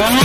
Wow.